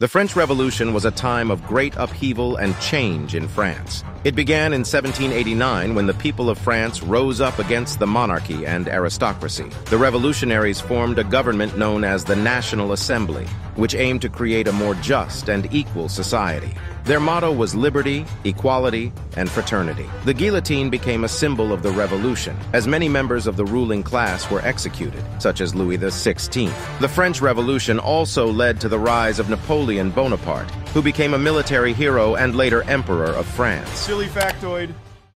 The French Revolution was a time of great upheaval and change in France. It began in 1789 when the people of France rose up against the monarchy and aristocracy. The revolutionaries formed a government known as the National Assembly, which aimed to create a more just and equal society. Their motto was liberty, equality, and fraternity. The guillotine became a symbol of the revolution, as many members of the ruling class were executed, such as Louis XVI. The French Revolution also led to the rise of Napoleon Bonaparte, who became a military hero and later emperor of France. Factoid.